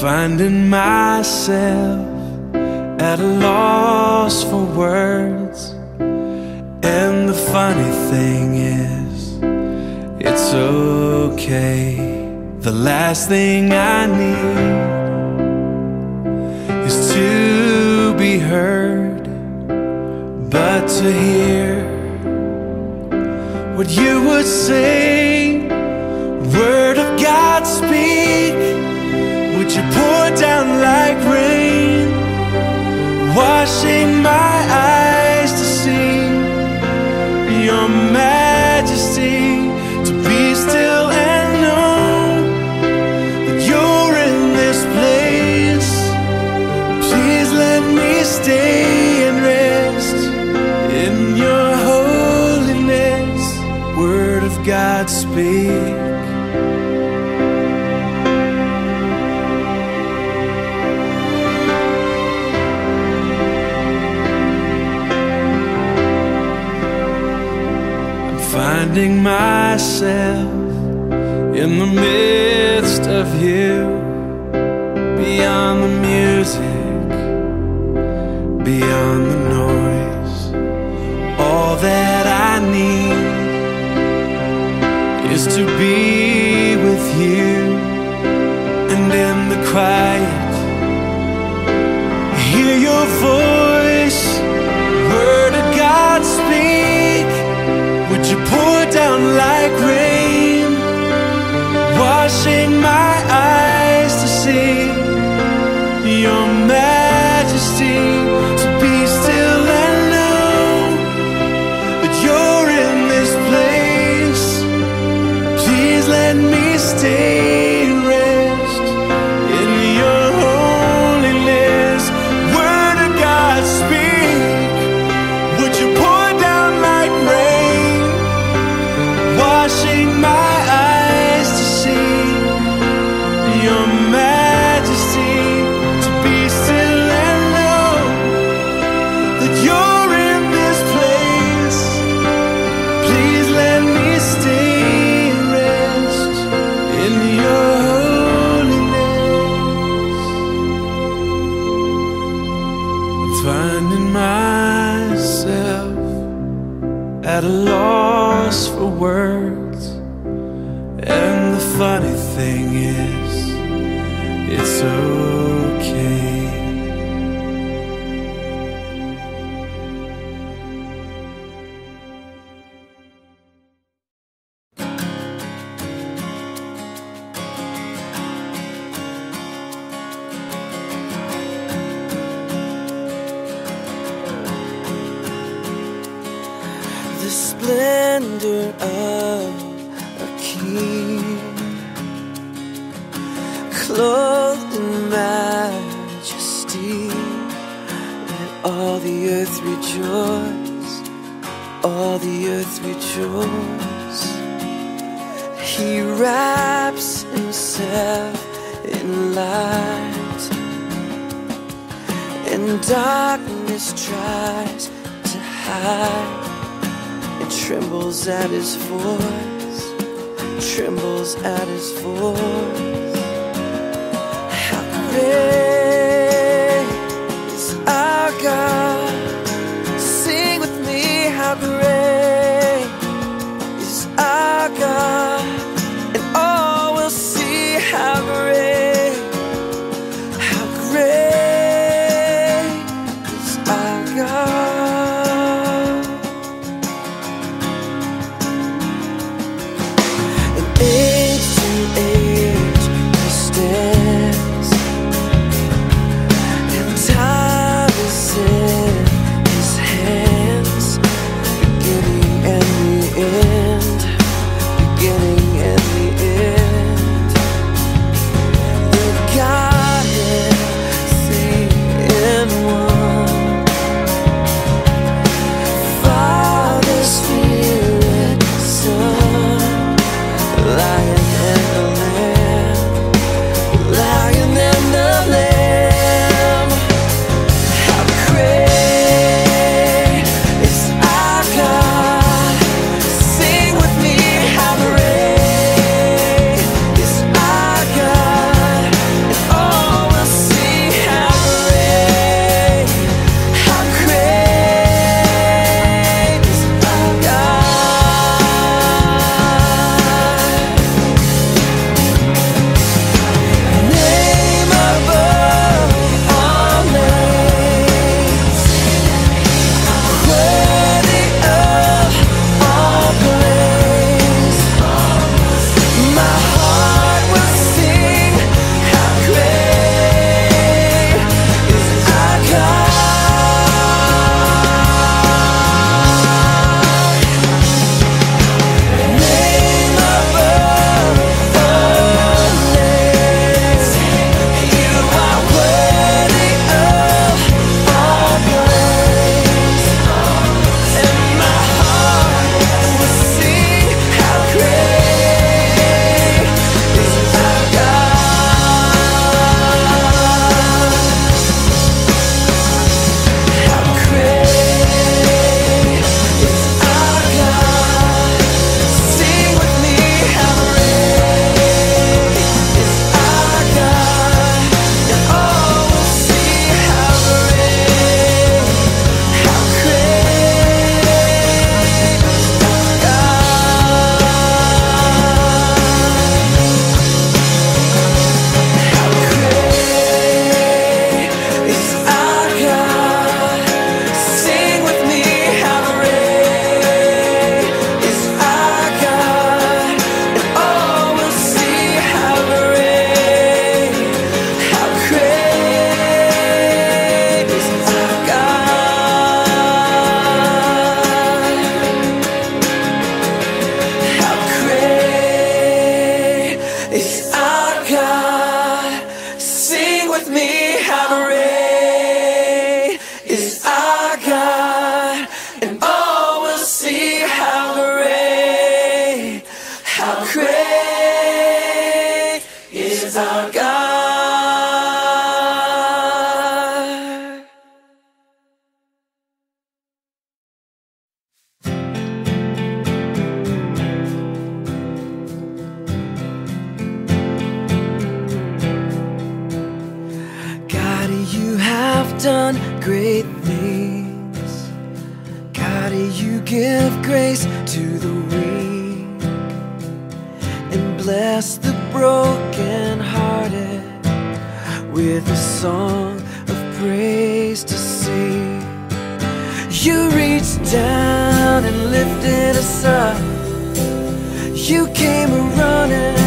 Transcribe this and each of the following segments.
Finding myself at a loss for words. And the funny thing is, it's okay. The last thing I need is to be heard, but to hear what you would say. see finding myself in the midst of you beyond the like rain, washing my eyes. thing is, it's okay. The splendor of the earth rejoice, all the earth rejoice. He wraps himself in light, and darkness tries to hide. It trembles at his voice, trembles at his voice. How great! How great is our God? God, you have done great things. God, you give grace to the weak bless the brokenhearted with a song of praise to sing. You reached down and lifted us up. You came running.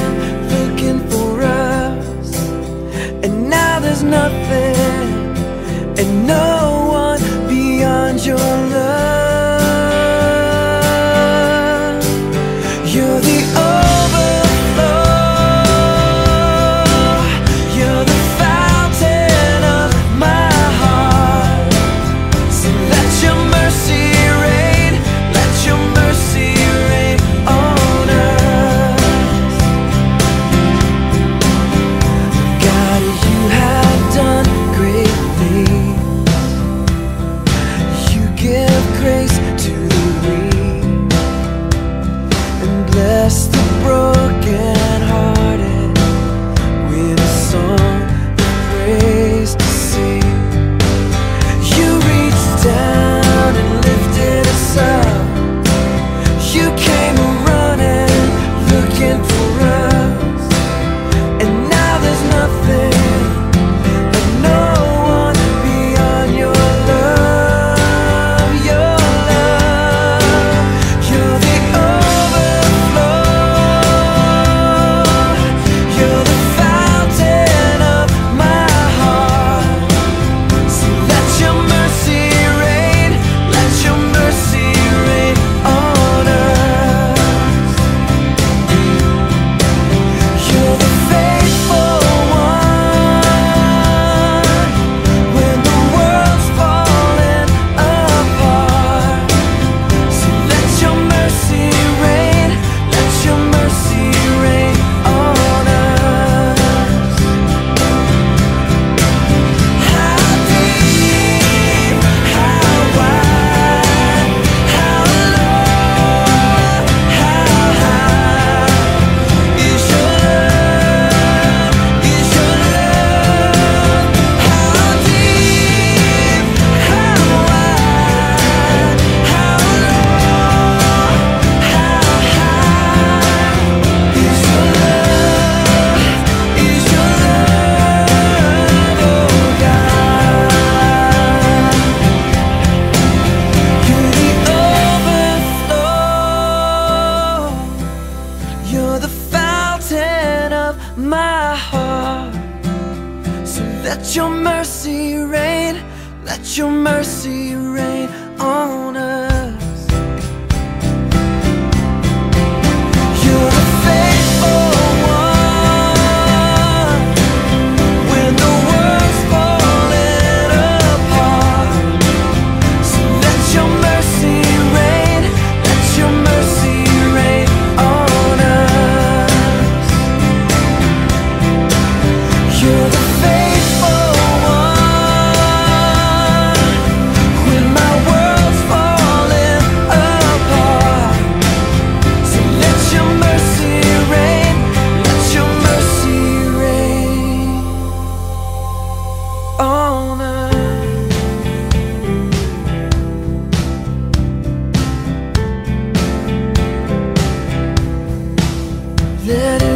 Let it